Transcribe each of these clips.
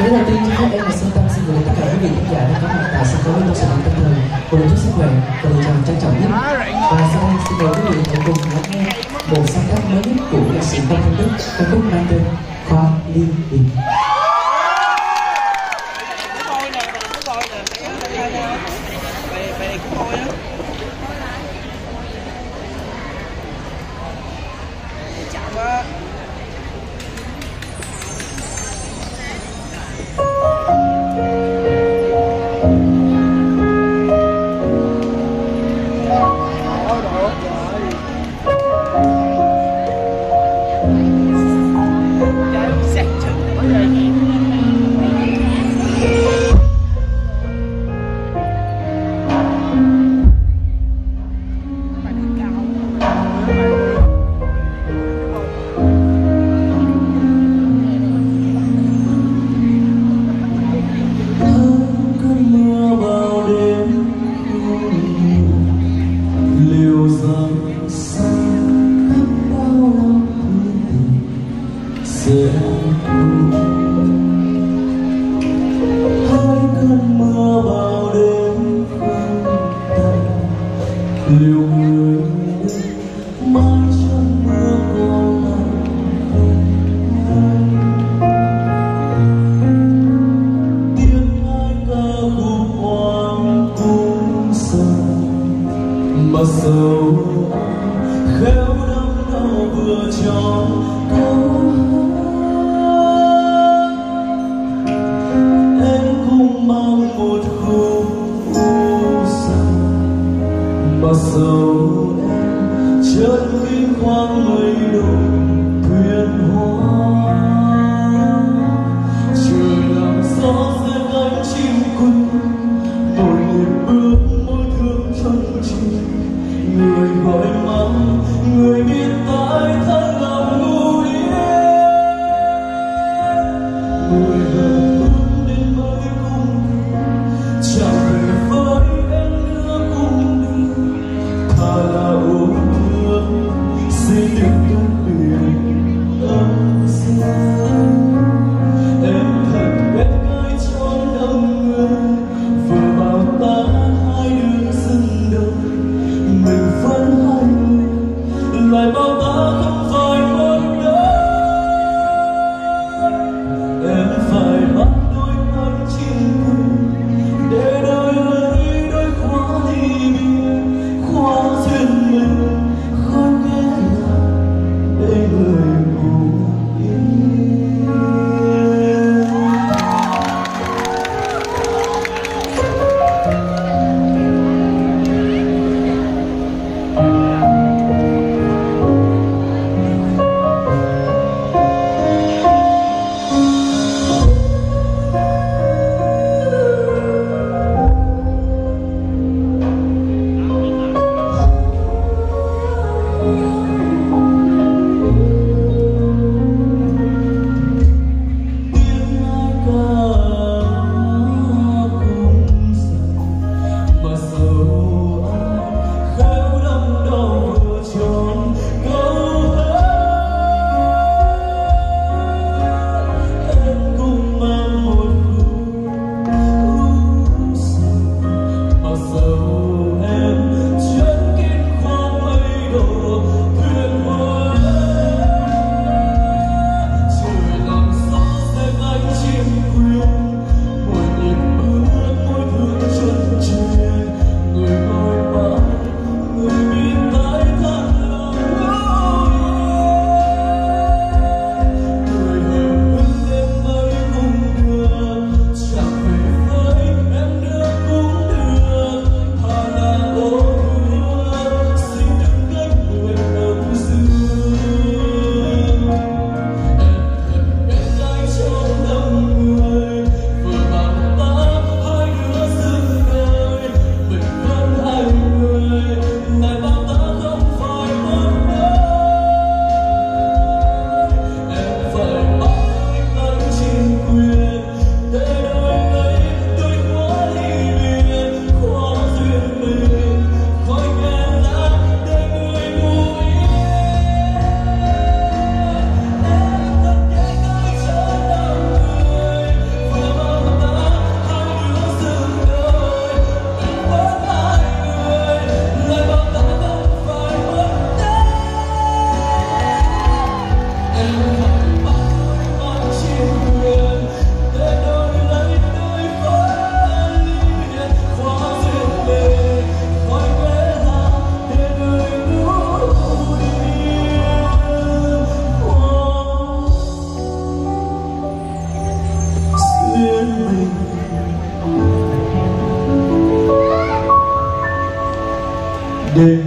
Lời đầu tiên cho em là Sơn Tâm xin gửi tất cả quý vị khán giả đang có mặt tại sân khấu trong sự tâm Thời cùng lời chúc sức khỏe và lời chào trân trọng nhất. Và sau đây xin mời quý vị hãy cùng lắng nghe một sáng tác mới nhất của nhạc sĩ Văn Thanh Đức, ca khúc mang tên Khoa liên Đình. Hai cơn mưa vào đêm Liêu mà sầu em chân kinh khoang mây đồng thuyền hoa. Trời làm gió rơi cánh chim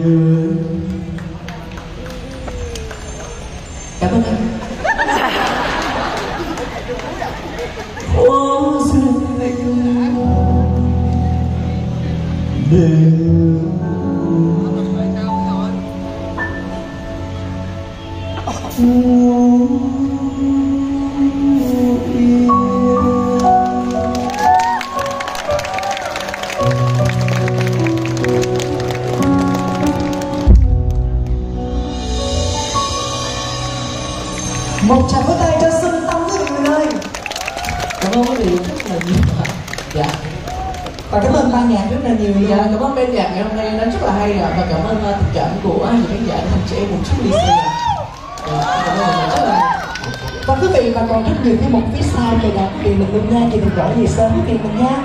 người cảm ơn anh. Duyên một tràng vỗ tay cho xuân tâm quý vị ơi cảm ơn quý vị rất là nhiều. Dạ. Và cảm ơn ban nhạc rất là nhiều. Dạ cảm ơn ban nhạc ngày hôm nay. Nó rất là hay ạ. Và cảm ơn ờ, uh, tình cảm của những khán giả thành trẻ một chút đi. Xe dạ, cảm ơn rất là và quý vị mà còn rất nhiều cái một phía sau thì là thì mình luôn nha thì mình gọi gì sớm quý vị mình nha.